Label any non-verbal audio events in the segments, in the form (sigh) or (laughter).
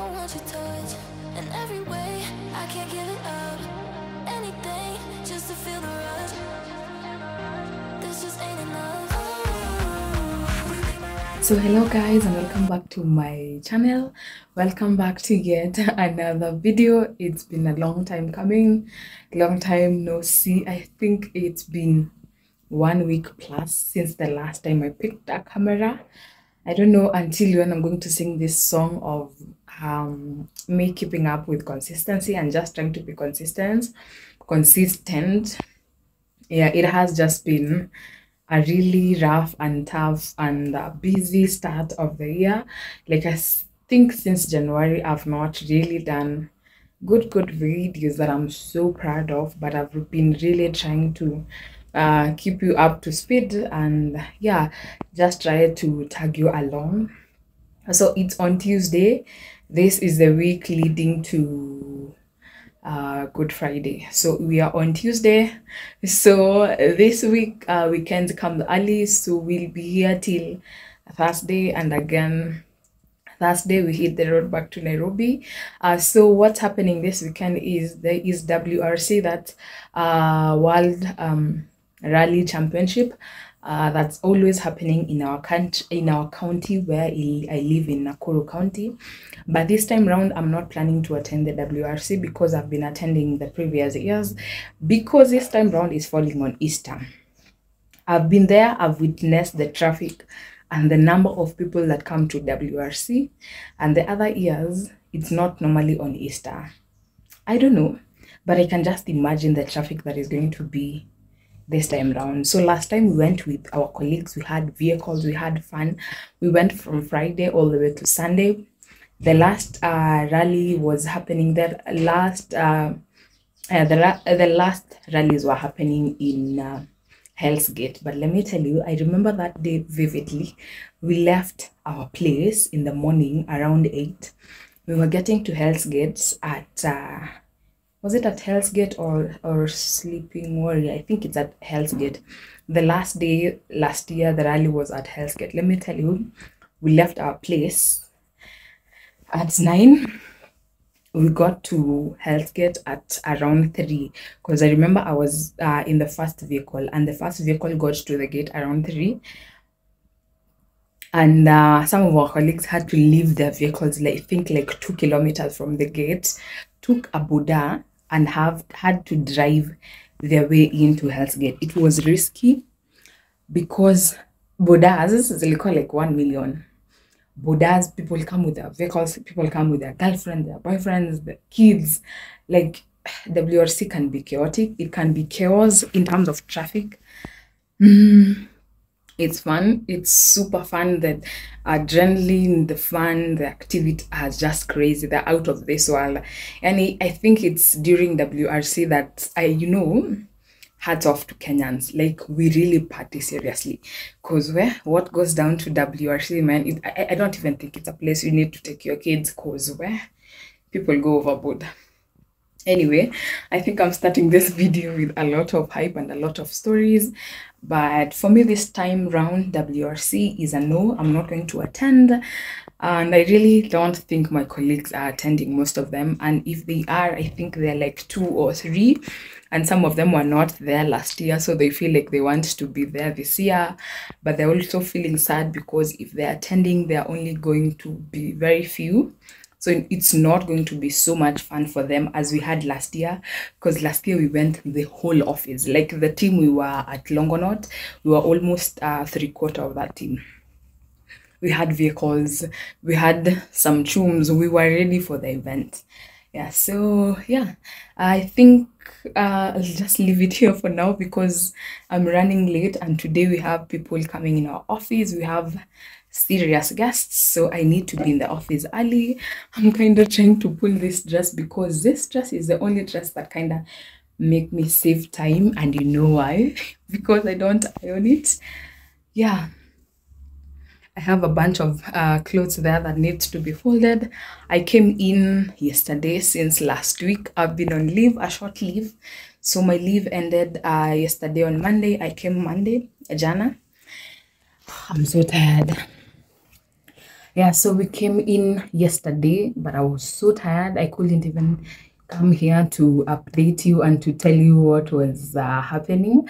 I want your touch in every way. I can't give it up. Anything just to feel the rush. This just ain't enough. So hello guys and welcome back to my channel. Welcome back to yet (laughs) another video. It's been a long time coming, long time no see. I think it's been one week plus since the last time I picked a camera. I don't know until when I'm going to sing this song of um, me keeping up with consistency and just trying to be consistent, consistent. Yeah, it has just been a really rough and tough and uh, busy start of the year. Like i think since January, I've not really done good, good videos that I'm so proud of, but I've been really trying to uh, keep you up to speed and yeah, just try to tag you along. So it's on Tuesday. This is the week leading to uh Good Friday. So we are on Tuesday. So this week uh weekend come early, so we'll be here till Thursday and again Thursday we hit the road back to Nairobi. Uh, so what's happening this weekend is there is WRC that uh World um Rally Championship. Uh, that's always happening in our country, in our county where I live in Nakuru County. But this time round, I'm not planning to attend the WRC because I've been attending the previous years. Because this time round is falling on Easter. I've been there, I've witnessed the traffic and the number of people that come to WRC. And the other years, it's not normally on Easter. I don't know, but I can just imagine the traffic that is going to be this time round. So last time we went with our colleagues, we had vehicles, we had fun. We went from Friday all the way to Sunday. The last uh, rally was happening there. Last uh, uh, the, uh, the last rallies were happening in uh, Hell's Gate. But let me tell you, I remember that day vividly. We left our place in the morning around 8. We were getting to Hell's Gates at, uh, was it at Hell's Gate or, or Sleeping Warrior? I think it's at Hell's Gate. The last day, last year, the rally was at Hell's Gate. Let me tell you, we left our place at 9 we got to Hell's Gate at around three because I remember I was uh, in the first vehicle and the first vehicle got to the gate around three and uh, some of our colleagues had to leave their vehicles like I think like two kilometers from the gate took a boda and have had to drive their way into Hell's Gate it was risky because bodas zilikuwa like one million bodas, people come with their vehicles, people come with their girlfriends, their boyfriends, their kids. Like (sighs) WRC can be chaotic. It can be chaos in terms of traffic. Mm. It's fun. It's super fun. That adrenaline, the fun, the activity are just crazy. They're out of this world. And I think it's during WRC that I, you know, hats off to Kenyans. Like we really party seriously. Cause where what goes down to WRC, man, it, I, I don't even think it's a place you need to take your kids. Cause where people go overboard. Anyway, I think I'm starting this (laughs) video with a lot of hype and a lot of stories. But for me, this time round, WRC is a no. I'm not going to attend. And I really don't think my colleagues are attending, most of them. And if they are, I think they're like two or three. And some of them were not there last year, so they feel like they want to be there this year. But they're also feeling sad because if they're attending, they're only going to be very few. So it's not going to be so much fun for them as we had last year. Because last year we went the whole office. Like the team we were at Longonot, we were almost uh, three quarter of that team. We had vehicles, we had some chums, we were ready for the event. Yeah, so yeah, I think uh, I'll just leave it here for now because I'm running late and today we have people coming in our office. We have serious guests, so I need to be in the office early. I'm kind of trying to pull this dress because this dress is the only dress that kind of make me save time and you know why? (laughs) because I don't iron it. Yeah, I have a bunch of uh, clothes there that need to be folded. I came in yesterday since last week. I've been on leave, a short leave. So my leave ended uh, yesterday on Monday. I came Monday, jana. (sighs) I'm so tired. Yeah so we came in yesterday but i was so tired i couldn't even come here to update you and to tell you what was uh, happening.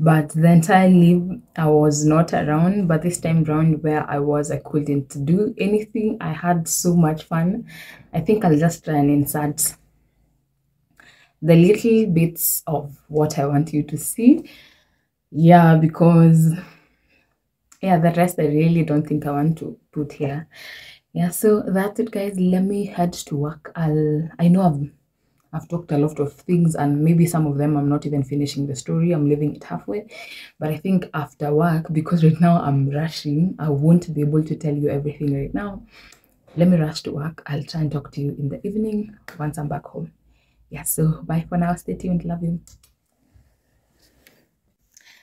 But the entire leave i was not around but this time round where i was i couldn't do anything. I had so much fun. I think i'll just try and insert the little bits of what i want you to see. Yeah because yeah the rest i really don't think i want to put here yeah so that's it guys let me head to work i'll i know i've I've talked a lot of things, and maybe some of them I'm not even finishing the story. I'm leaving it halfway. But I think after work, because (laughs) right now I'm rushing, I won't be able to tell you everything right now. Let me rush to work. I'll try and talk to you in the evening once I'm back home. Yeah, so bye for now. Stay tuned. Love you.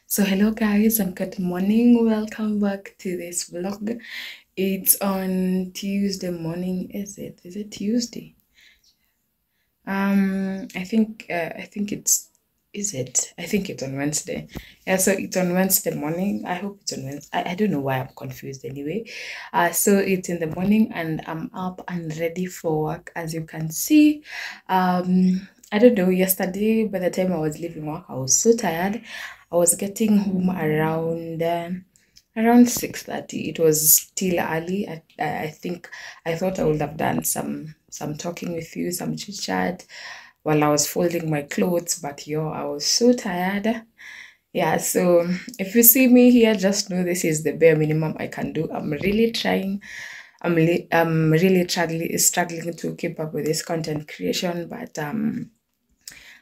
So hello guys and good morning. Welcome back to this vlog. It's on Tuesday morning. Is it? Is it Tuesday? Um, I think uh, I think it's is it? I think it's on Wednesday. Yeah, so it's on Wednesday morning. I hope it's on Wednesday. I, I don't know why I'm confused anyway. Uh, so it's in the morning and I'm up and ready for work as you can see. Um, I don't know, yesterday by the time I was leaving work, I was so tired. I was getting home around uh, around 6.30 it was still early. I, I think i thought i would have done some some talking with you some chit chat while i was folding my clothes but yo i was so tired. Yeah so if you see me here just know this is the bare minimum i can do. I'm really trying. I'm, I'm really struggling struggling to keep up with this content creation but um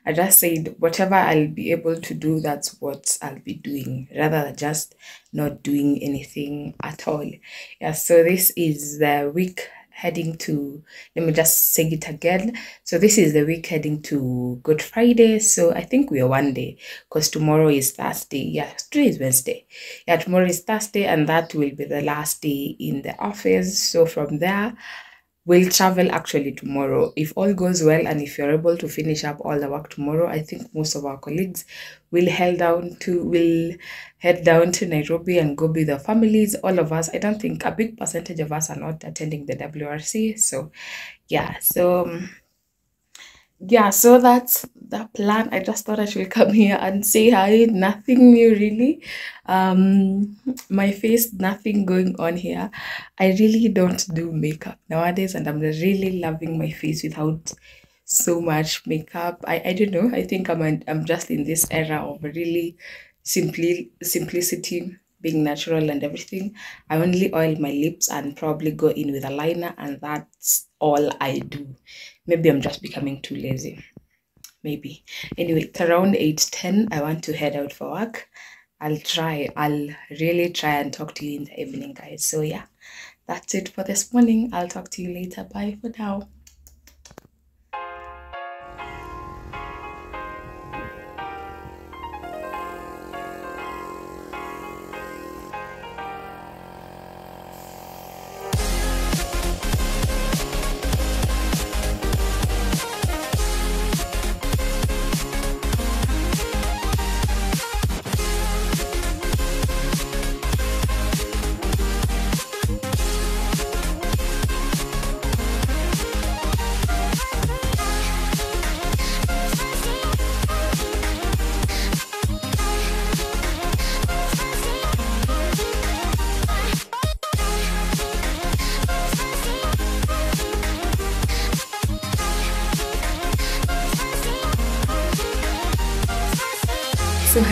I just said whatever I'll be able to do, that's what I'll be doing, rather than just not doing anything at all. Yeah, so this is the week heading to let me just say it again. So this is the week heading to good friday. So i think we are one day because tomorrow is thursday. Yeah today is wednesday. Yeah tomorrow is thursday and that will be the last day in the office. So from there we'll travel actually tomorrow. If all goes well and if you're able to finish up all the work tomorrow i think most of our colleagues will head down to will head down to nairobi and go with their families all of us. I don't think a big percentage of us are not attending the wrc so yeah so um, yeah so that's the plan. I just thought i should come (laughs) here and say hi. Nothing new really. Um my face nothing going on here. I really don't do makeup nowadays and i'm really loving my face without so much makeup. I i don't know. I think i'm an, i'm just in this era of really simply simplicity being natural and everything. I only oil my lips and probably go in with a liner and that's all i do maybe i'm just becoming too lazy. Maybe. Anyway it's around 8 10 i want to head out for work. I'll try i'll really try and talk to you in the evening guys. So yeah that's it for this morning. I'll talk to you later. Bye for now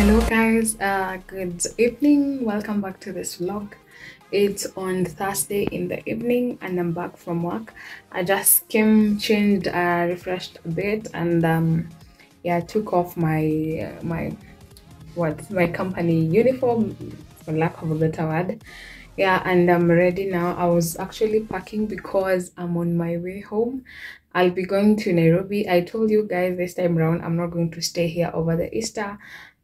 hello guys, uh, good evening. Welcome back to this vlog. It's on Thursday in the evening and I'm back from work. I just came, changed, uh, refreshed a bit and um, yeah, took off my uh, my what my company uniform for lack of a better word. Yeah, and I'm ready now. I was actually packing because I'm on my way home. I'll be going to Nairobi. I told you guys this time around I'm not going to stay here over the Easter.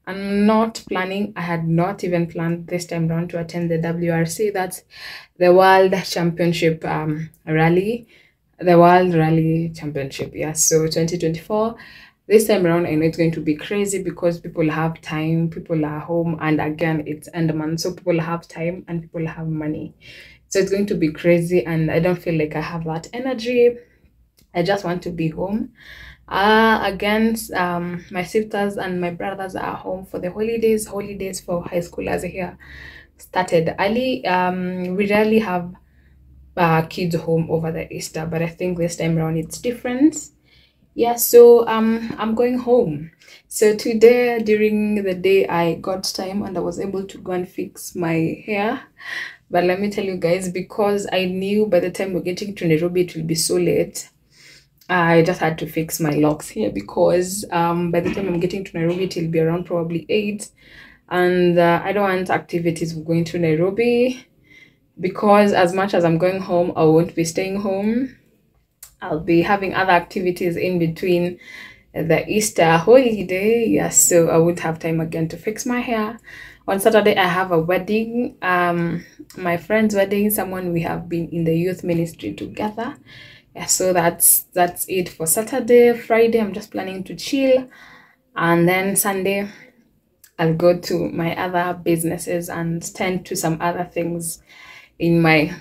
I'm not planning, I had not even planned this time round to attend the WRC. That's the World Championship um, Rally, the World Rally Championship. Yes, so 2024. This time around, I know it's going to be crazy because people have time, people are home, and again, it's end month, so people have time and people have money. so it's going to be crazy and i don't feel like i have that energy i just want to be home uh again um my sisters and my brothers are home for the holidays. Holidays for high schoolers here started early. Um we rarely have uh, kids home over the easter but i think this time around it's different. Yeah so um i'm going home. So today during the day i got time and i was able to go and fix my hair. But let me tell you guys because i knew by the time we're getting to nairobi it will be so late i just had to fix my locks here because um by the time i'm getting to nairobi it will be around probably 8 and uh, i don't want activities going to nairobi because as much as i'm going home i won't be staying home I'll be having other activities in between the Easter holiday. Yes, so I would have time again to fix my hair. On Saturday, I have a wedding, um, my friend's wedding, someone we have been in the youth ministry together. Yeah, so that's that's it for Saturday. Friday, I'm just planning to chill, and then Sunday, I'll go to my other businesses and tend to some other things in my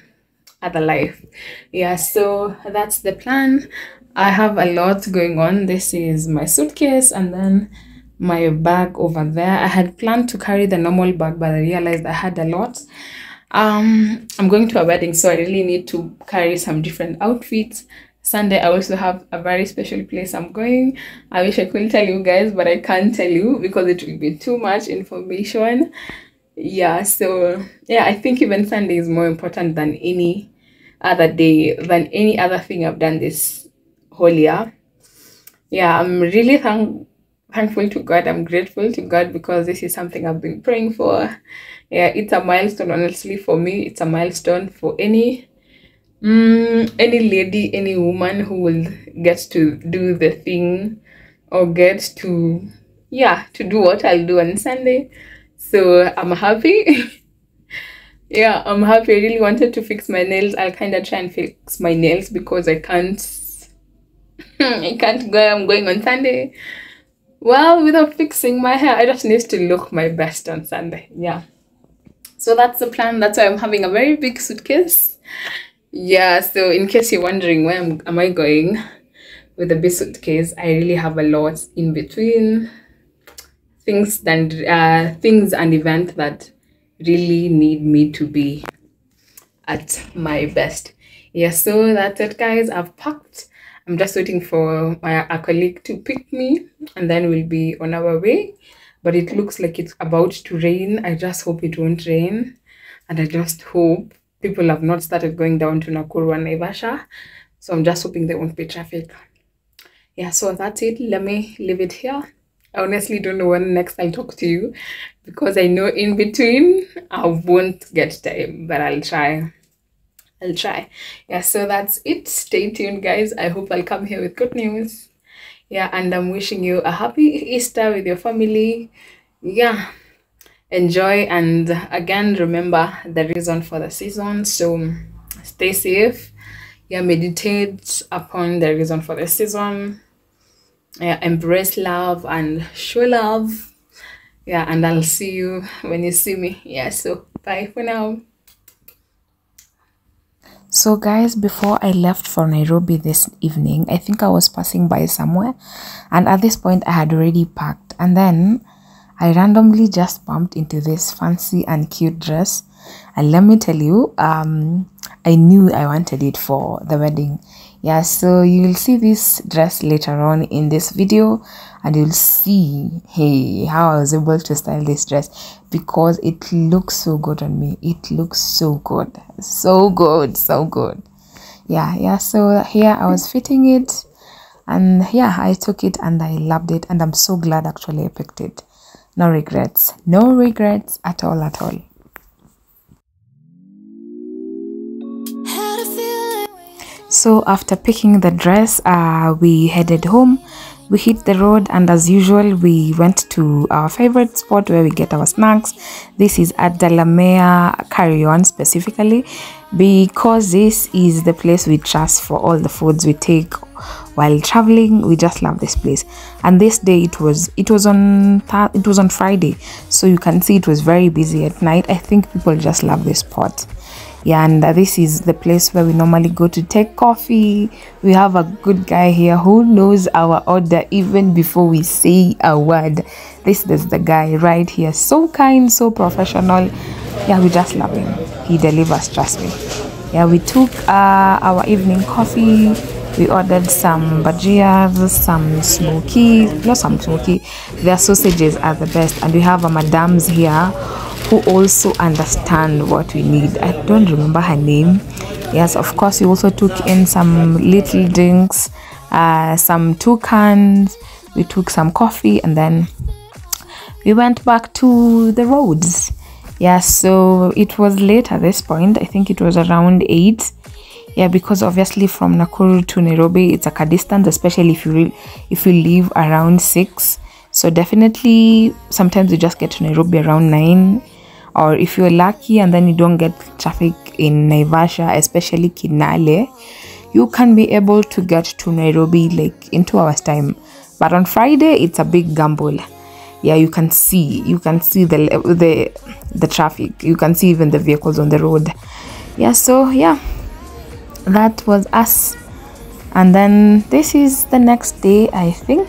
other life. Yeah, so that's the plan. I have a lot going on. This is my suitcase and then my bag over there. I had planned to carry the normal bag, but I realized I had a lot. Um, I'm going to a wedding, so I really need to carry some different outfits. Sunday, I also have a very special place I'm going. I wish I could tell you guys, but I can't tell you because it will be too much information yeah so yeah i think even sunday is more important than any other day than any other thing i've done this whole year yeah i'm really thank- thankful to god i'm grateful to god because this is something i've been praying for yeah it's a milestone honestly for me it's a milestone for any mm, any lady any woman who will get to do the thing or get to yeah to do what i'll do on sunday so I'm happy. (laughs) yeah, I'm happy. I really wanted to fix my nails. I'll kind of try and fix my nails because I can't. (laughs) I can't go. I'm going on Sunday. Well, without fixing my hair, I just need to look my best on Sunday. Yeah. So that's the plan. That's why I'm having a very big suitcase. Yeah. So in case you're wondering where am, am I going with the big suitcase, I really have a lot in between things and uh, things and events that really need me to be at my best. Yeah, so that's it, guys. I've packed. I'm just waiting for my a colleague to pick me, and then we'll be on our way. But it looks like it's about to rain. I just hope it won't rain, and I just hope people have not started going down to Nakuru and Naivasha. So I'm just hoping there won't be traffic. Yeah, so that's it. Let me leave it here. I honestly don't know when next I'll talk to you because I know in between I won't get time, but I'll try. I'll try. Yeah, so that's it. Stay tuned, guys. I hope I'll come here with good news. Yeah, and I'm wishing you a happy Easter with your family. Yeah, enjoy. And again, remember the reason for the season. So stay safe. Yeah, meditate upon the reason for the season yeah, embrace love and show love. Yeah, and I'll see you when you see me. Yeah, so bye for now. So, guys, before I left for Nairobi this evening, I think I was passing by somewhere, and at this point, I had already packed. And then I randomly just bumped into this fancy and cute dress. And let me tell you, um, I knew I wanted it for the wedding. Yeah, so you'll see this dress later on in this video, and you'll see hey how I was able to style this dress because it looks so good on me. It looks so good, so good, so good. Yeah, yeah. So here I was fitting it, and yeah, I took it and I loved it, and I'm so glad actually I picked it. No regrets, no regrets at all, at all. So after picking the dress, uh, we headed home. We hit the road, and as usual, we went to our favorite spot where we get our snacks. This is at Delamere Carry On specifically, because this is the place we trust for all the foods we take while traveling. We just love this place. And this day it was it was on it was on Friday, so you can see it was very busy at night. I think people just love this spot Yeah, and this is the place where we normally go to take coffee. We have a good guy here who knows our order even before we say a word. This is the guy right here. So kind, so professional. Yeah, we just love him. He delivers, trust me. Yeah, we took uh, our evening coffee. We ordered some bajias, some smoky, not some smoky. Their sausages are the best, and we have a madams here who also understand what we need. I don't remember her name. Yes, of course, we also took in some little drinks, uh, some toucans. We took some coffee, and then we went back to the roads. Yeah, so it was late at this point. I think it was around eight. Yeah, because obviously from Nakuru to Nairobi, it's like a distance, especially if you if you leave around six. So definitely, sometimes you just get to Nairobi around nine, or if you're lucky and then you don't get traffic in Naivasha, especially Kinale, you can be able to get to Nairobi like in two hours time. But on Friday, it's a big gamble. Yeah you can see you can see the the the traffic. You can see even the vehicles on the road. Yeah so yeah. That was us. And then this is the next day i think.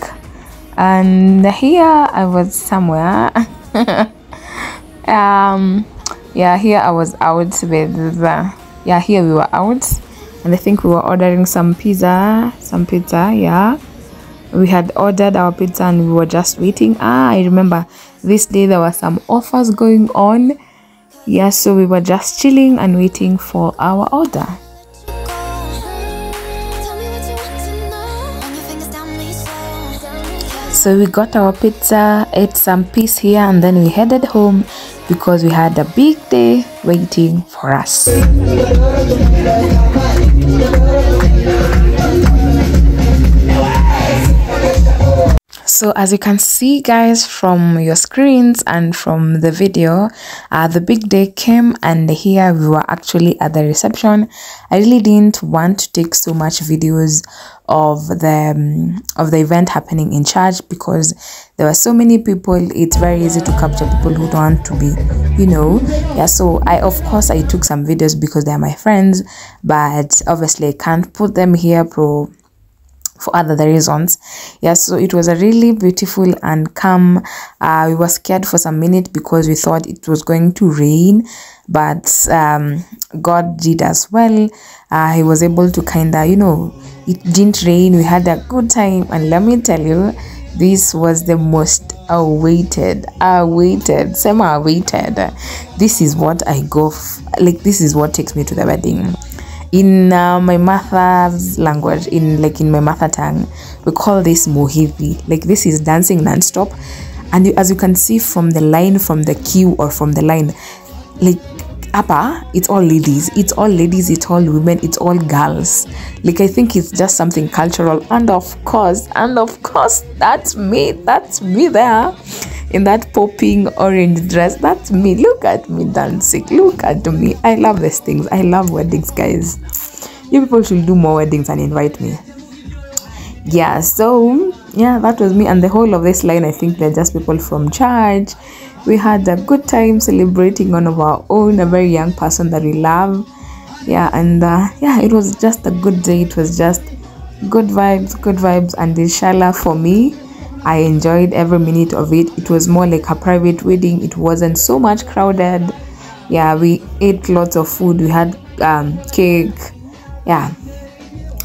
And here i was somewhere (laughs) um yeah here i was out with yeah here we were out. And i think we were ordering some pizza some pizza yeah. We had ordered our pizza and we were just waiting. Ah i remember this day there were some offers going on. Yeah so we were just chilling and waiting for our order. So we got our pizza ate some piece here and then we headed home because we had a big day waiting for us. So as you can see guys from your screens and from the video uh, the big day came and here we were actually at the reception. I really didn't want to take so much videos of the um, of the event happening in church because there were so many people it's very easy to capture people who don't want to be you know. Yeah so i of course i took some videos because they're my friends but obviously i can't put them here pro for other reasons. Yeah so it was a really beautiful and calm uh, we were scared for some minute because we thought it was going to rain but um, god did as well. Uh, he was able to kind of you know it didn't rain. We had a good time. And let me tell you this was the most awaited awaited semi awaited this is what i go f- like this is what takes me to the wedding. In uh, my mother's language in like in my mother tongue we call this mugithi like this is dancing non-stop. And you, as you can see from the line from the queue or from the line like upper it's all ladies. It's all ladies it's all women it's all girls. Like i think it's just something cultural and of course and of course that's me that's me there. In that popping orange dress that's me. Look at me dancing. Look at me. I love these things. I love weddings guys. You people should do more weddings and invite me. Yeah so yeah that was me. And the whole of this line i think they're just people from church we had a good time celebrating one of our own a very young person that we love. Yeah and uh, yeah it was just a good day. It was just good vibes good vibes. And inshallah for me i enjoyed every minute of it. It was more like a private wedding. It wasn't so much crowded. Yeah we ate lots of food. We had um, cake. Yeah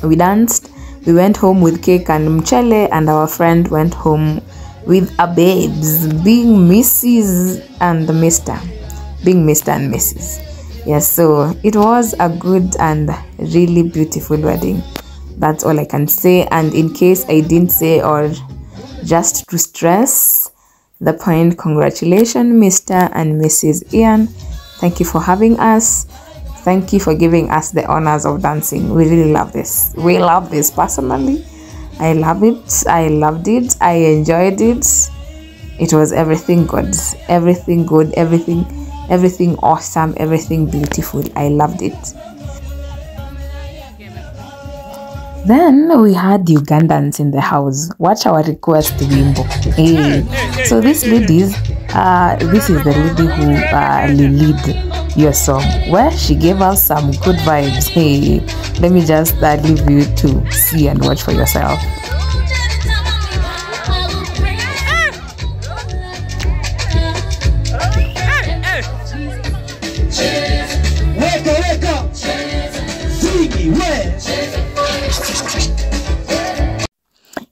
we danced. We went home with cake and mchele and our friend went home with a babes being mrs and mr being mr and mrs yes so it was a good and really beautiful wedding. That's all i can say. And in case i didn't say or just to stress the point congratulations mr and mrs ian. Thank you for having us. Thank you for giving us the honors of dancing. We really love this. We love this personally i love it. I loved it. I enjoyed it. It was everything good. Everything good. Everything everything awesome. Everything beautiful. I loved it. Then we had ugandans in the house. Watch our request wimbo hey. so these ladies uh, this is the lady who uh, lead your song. Where she gave us some good vibes. Hey let me just uh, leave you to see and watch for yourself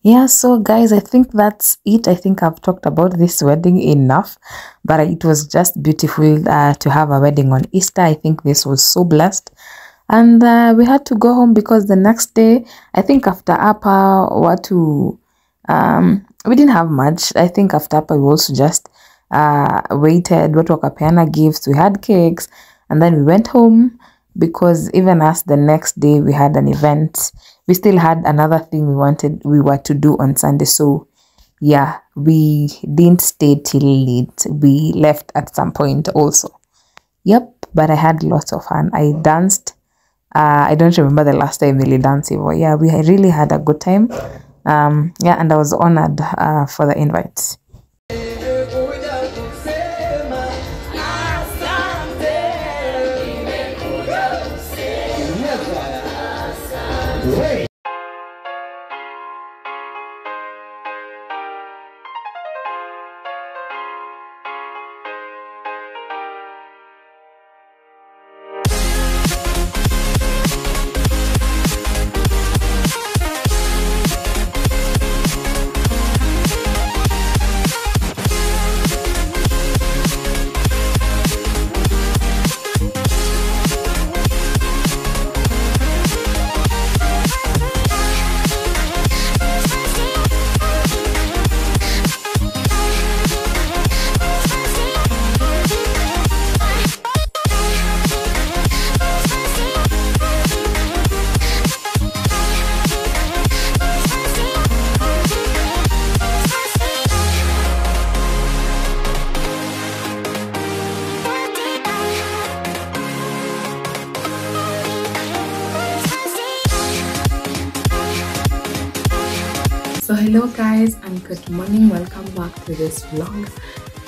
yeah so guys i think that's it. I think i've talked about this wedding enough but it was just beautiful uh, to have a wedding on easter. I think this was so blessed. And uh, we had to go home because the next day i think after upper what to um we didn't have much. I think after upper we also just uh waited. What wakapeana gifts we had cakes and then we went home because even us the next day we had an event we still had another thing we wanted we were to do on sunday. So yeah we didn't stay till late. We left at some point also. Yep but i had lots of fun. I danced. Uh, i don't remember the last time really dancing but yeah we really had a good time. Um yeah and i was honored uh, for the invite hello guys and good morning. Welcome back to this vlog.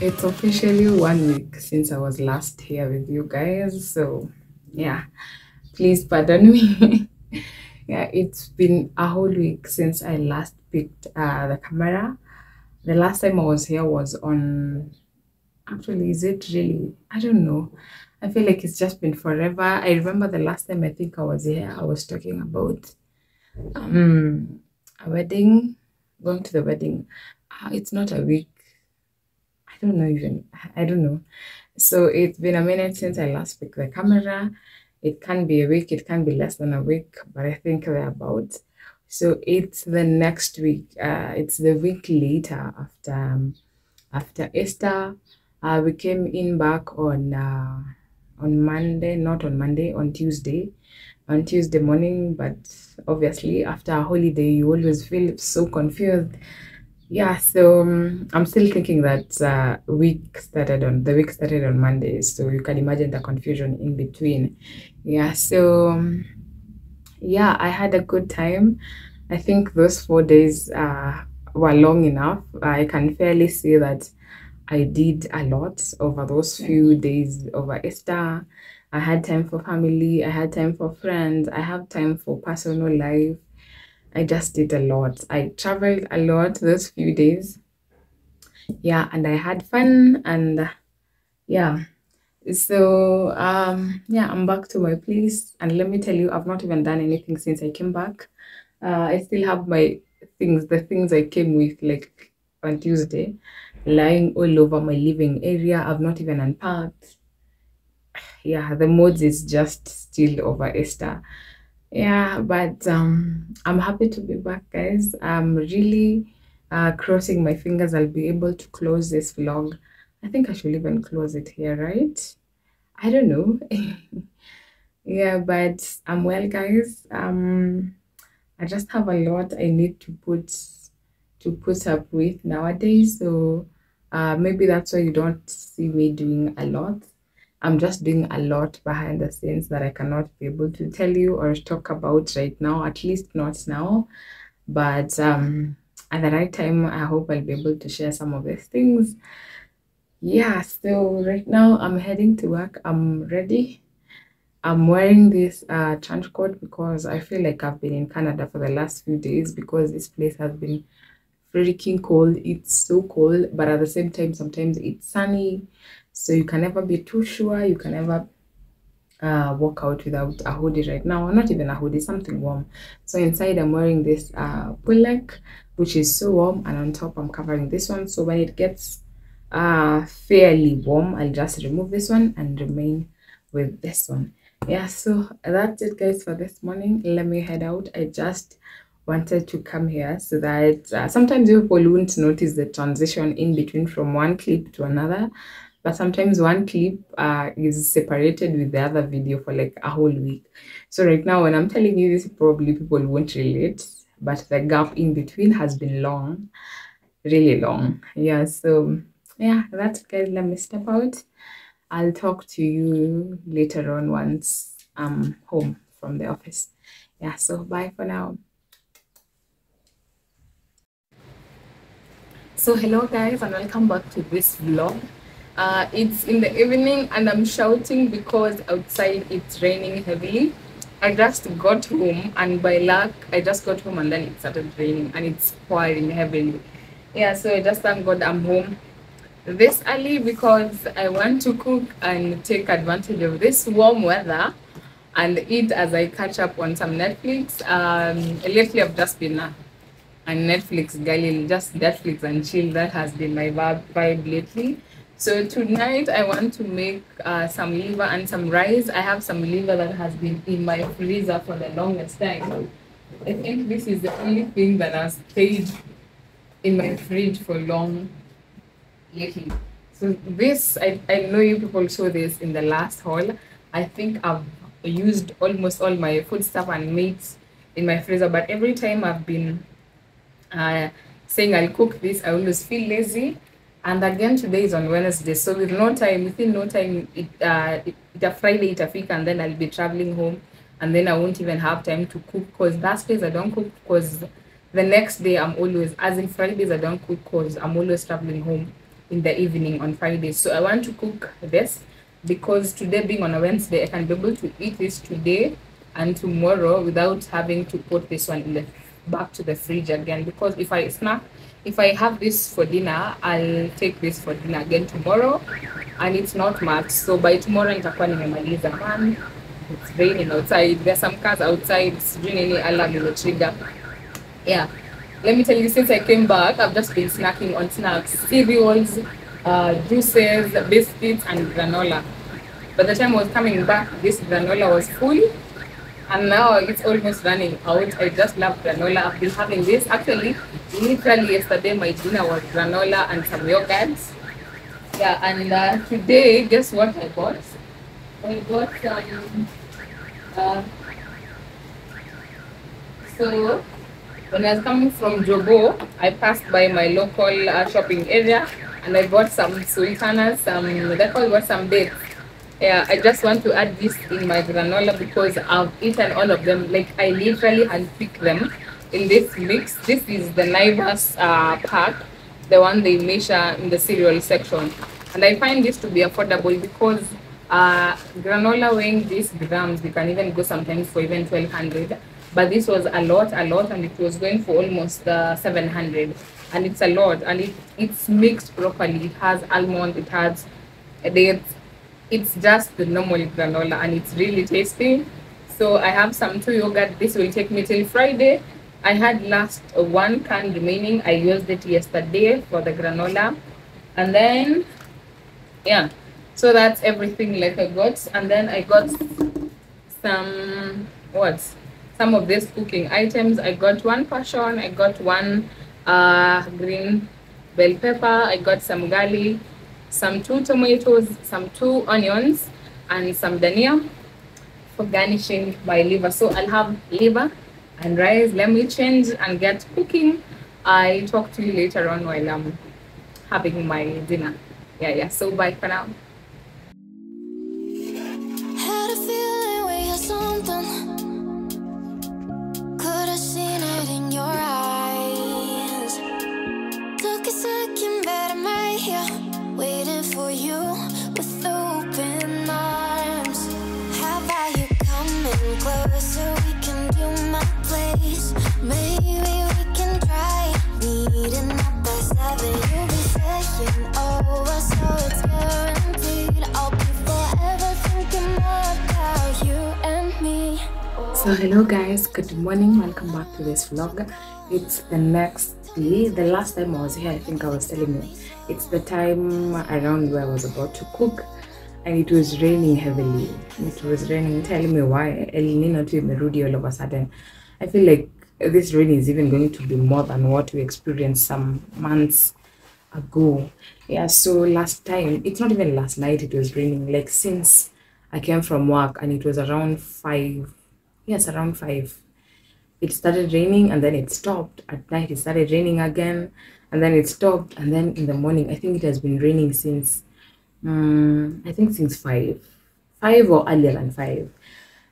It's officially one week since I was last here with you guys. So yeah, please pardon me. (laughs) yeah, it's been a whole week since I last picked uh, the camera. The last time I was here was on actually is it really I don't know. I feel like it's just been forever. I remember the last time I think I was here, I was talking about um a wedding going to the wedding uh, it's not a week. I don't know even i don't know. So it's been a minute since i last picked the camera. It can be a week it can be less than a week but i think they're about. So it's the next week uh, it's the week later after um, after easter. Uh, we came in back on uh, on monday not on monday on tuesday on Tuesday morning, but obviously after a holiday, you always feel so confused. Yeah, so um, I'm still thinking that uh, week started on the week started on Monday, so you can imagine the confusion in between. Yeah, so um, yeah, I had a good time. I think those four days uh, were long enough. I can fairly say that I did a lot over those few days over Easter. I had time for family, I had time for friends, I have time for personal life. I just did a lot. I traveled a lot those few days. Yeah, and I had fun and uh, yeah. So um yeah, I'm back to my place and let me tell you, I've not even done anything since I came back. Uh, I still have my things, the things I came with like on Tuesday, lying all over my living area. I've not even unpacked. Yeah the mood is just still over Easter. Yeah but um I'm happy to be back guys. I'm really uh crossing my fingers I'll be able to close this vlog. I think I should even close it here right? I don't know. (laughs) Yeah but I'm well guys. Um I just have a lot I need to put to put up with nowadays so uh maybe that's why you don't see me doing a lot I'm just doing a lot behind the scenes that I cannot be able to tell you or talk about right now, at least not now. But um, at the right time, I hope I'll be able to share some of these things. yeah, so right now I'm heading to work. I'm ready. I'm wearing this uh trench coat because I feel like I've been in Canada for the last few days because this place has been freaking cold. It's so cold, but at the same time, sometimes it's sunny. So you can never be too sure. You can never uh, walk out without a hoodie right now, not even a hoodie, something warm. So inside I'm wearing this uh, pull-neck, which is so warm, and on top I'm covering this one. So when it gets uh, fairly warm, I'll just remove this one and remain with this one. Yeah, so that's it guys for this morning. Let me head out. I just wanted to come here so that uh, sometimes people won't notice the transition in between from one clip to another. But sometimes one clip uh, is separated with the other video for like a whole week. So right now when i'm telling you this probably people won't relate but the gap in between has been long really long. Yeah so yeah that's guys. Let me step out. I'll talk to you later on once i'm home from the office. Yeah so bye for now So hello guys and welcome back to this vlog. Uh, it's in the evening and I'm shouting because outside it's raining heavily. I just got home and by luck I just got home and then it started raining and it's pouring heavily. Yeah, so I just thank God I'm home this early because I want to cook and take advantage of this warm weather and eat as I catch up on some Netflix. Um, lately I've just been uh, and Netflix, girl, just Netflix and chill. That has been my vibe, vibe lately. So tonight I want to make uh, some liver and some rice. I have some liver that has been in my freezer for the longest time. I think this is the only thing that has stayed in my fridge for long lately. So this, I, I know you people saw this in the last haul. I think I've used almost all my food stuff and meats in my freezer, but every time I've been uh, saying I'll cook this, I always feel lazy. And again, today is on Wednesday, so with no time, within no time, it uh, it, it a Friday, itafika, and then I'll be traveling home, and then I won't even have time to cook. Cause last days I don't cook, cause the next day I'm always, as in Fridays I don't cook, cause I'm always traveling home in the evening on Fridays. So I want to cook this because today being on a Wednesday, I can be able to eat this today and tomorrow without having to put this one in the back to the fridge again because if I snack if I have this for dinner I'll take this for dinner again tomorrow and it's not much. So by tomorrow nitakuwa nimemaliza. Man it's raining outside. There's some cars outside. Sijui nini alarm imetrigger. Yeah. Let me tell you since I came back I've just been snacking on snacks. Cereals uh, juices biscuits and granola. By the time I was coming back this granola was full and now it's almost running out. I just love granola. I've been having this. Actually, literally yesterday my dinner was granola and some yogurts. Yeah, and uh, today, guess what I got? I got some. Uh, so when I was coming from Jobo, I passed by my local uh, shopping area and I bought some sultanas, some they call what some dates yeah i just want to add this in my granola because i've eaten all of them. Like i literally handpick them in this mix. This is the naivas uh, pack the one they measure in the cereal section. And i find this to be affordable because uh, granola weighing these grams you can even go sometimes for even 1200 but this was a lot a lot and it was going for almost uh, 700 and it's a lot and it, it's mixed properly. It has almond it has dates it's just the normal granola and it's really tasty. So i have some two yogurt. This will take me till friday. I had last one can remaining. I used it yesterday for the granola. And then yeah. So that's everything like i got. And then i got some what? Some of these cooking items. I got one passion. I got one uh green bell pepper. I got some garlic some two tomatoes, some two onions, and some dania for garnishing my liver. So I'll have liver and rice. Let me change and get cooking. I'll talk to you later on while I'm having my dinner. Yeah, yeah. So bye for now. Hello guys, good morning. Welcome back to this vlog. It's the next day. The last time I was here, I think I was telling you, it's the time around where I was about to cook, and it was raining heavily. It was raining. Telling me why El Nino to Merudi all of a sudden. I feel like this rain is even going to be more than what we experienced some months ago. Yeah. So last time, it's not even last night. It was raining. Like since I came from work, and it was around five yes around five. It started raining and then it stopped. At night it started raining again and then it stopped. And then in the morning i think it has been raining since um, i think since five. Five or earlier than five.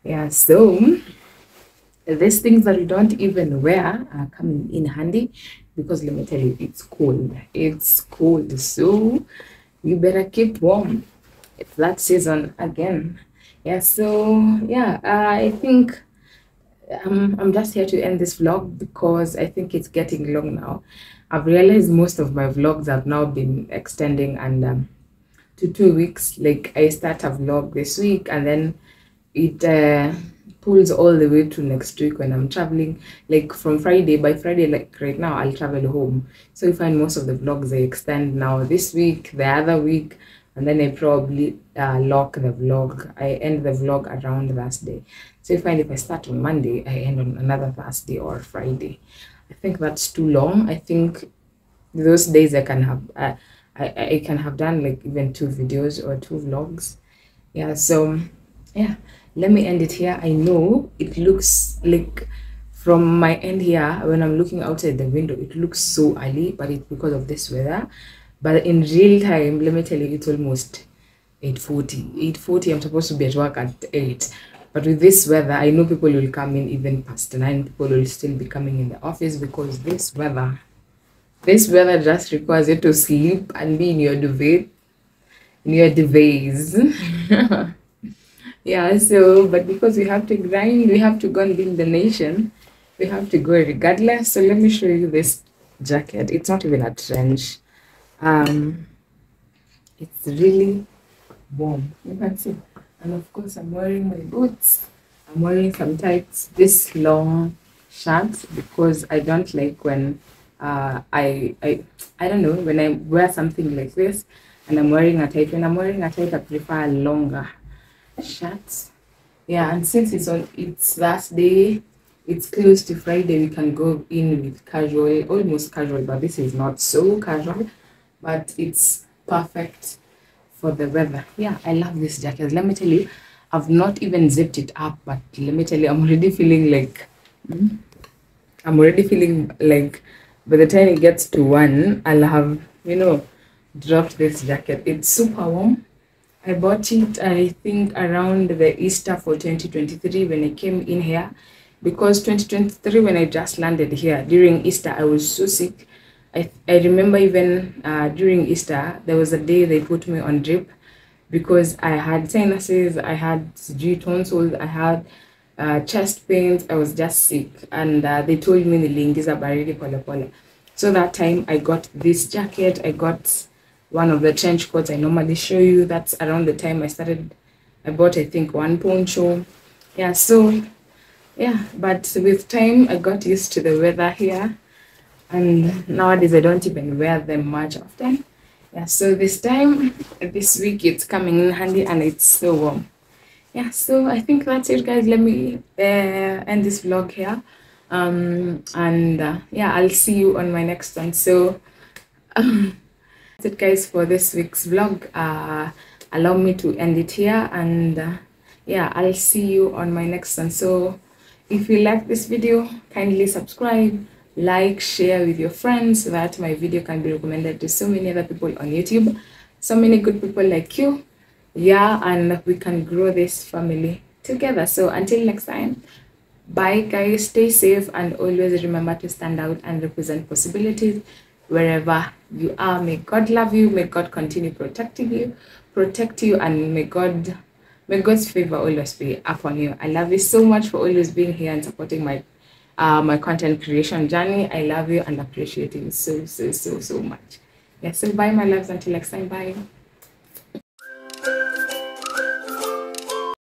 Yeah so these things that we don't even wear are coming in handy because let me tell you it's cold. It's cold. So you better keep warm. It's that season again yeah so yeah uh, i think um, i'm just here to end this vlog because i think it's getting long now. I've realized most of my vlogs have now been extending and um, to two weeks. Like i start a vlog this week and then it uh, pulls all the way to next week when i'm traveling. Like from friday by friday like right now i'll travel home. So you find most of the vlogs they extend now this week the other week and then I probably uh, lock the vlog. I end the vlog around Thursday. So you find if I start on Monday, I end on another Thursday or Friday. I think that's too long. I think those days I can have uh, I, I can have done like even two videos or two vlogs. Yeah, so yeah, let me end it here. I know it looks like from my end here when I'm looking outside the window, it looks so early, but it's because of this weather but in real time let me tell you it's almost 8.40 8.40 i'm supposed to be at work at 8 but with this weather i know people will come in even past 9 people will still be coming in the office because this weather this weather just requires you to sleep and be in your duvet in your duvets (laughs) yeah so but because we have to grind we have to go and build the nation we have to go regardless. So let me show you this jacket. It's not even a trench um it's really warm. You can see and of course i'm wearing my boots. I'm wearing some tights this long shirt because i don't like when uh i i i don't know when i wear something like this and i'm wearing a tight when i'm wearing a tight i prefer a longer shirt. Yeah and since it's on it's last day it's close to friday we can go in with casual almost casual but this is not so casual but it's perfect for the weather. Yeah, I love this jacket. Let me tell you, I've not even zipped it up, but let me tell you, I'm already feeling like mm, I'm already feeling like by the time it gets to one, I'll have, you know, dropped this jacket. It's super warm. I bought it, I think, around the Easter for 2023 when I came in here. Because 2023, when I just landed here during Easter, I was so sick. I, I remember even uh, during Easter, there was a day they put me on drip because I had sinuses, I had G tonsils, I had uh, chest pains, I was just sick. And uh, they told me niliingiza baridi pole pole. So that time I got this jacket, I got one of the trench coats I normally show you. That's around the time I started, I bought I think one poncho. Yeah, so yeah, but with time I got used to the weather here and nowadays I don't even wear them much often. Yeah, so this time, this week, it's coming in handy and it's so warm. Yeah, so I think that's it, guys. Let me uh, end this vlog here. Um, and uh, yeah, I'll see you on my next one. So um, (laughs) that's it, guys, for this week's vlog. Uh, allow me to end it here, and uh, yeah, I'll see you on my next one. So if you like this video, kindly subscribe like share with your friends so that my video can be recommended to so many other people on youtube. So many good people like you. Yeah and we can grow this family together. So until next time bye guys. Stay safe and always remember to stand out and represent possibilities wherever you are. May god love you. May god continue protecting you protect you and may god may god's favor always be upon you. I love you so much for always being here and supporting my uh, my content creation journey. I love you and appreciate you so, so, so, so much. yeah, say bye, my loves. Until next time, bye.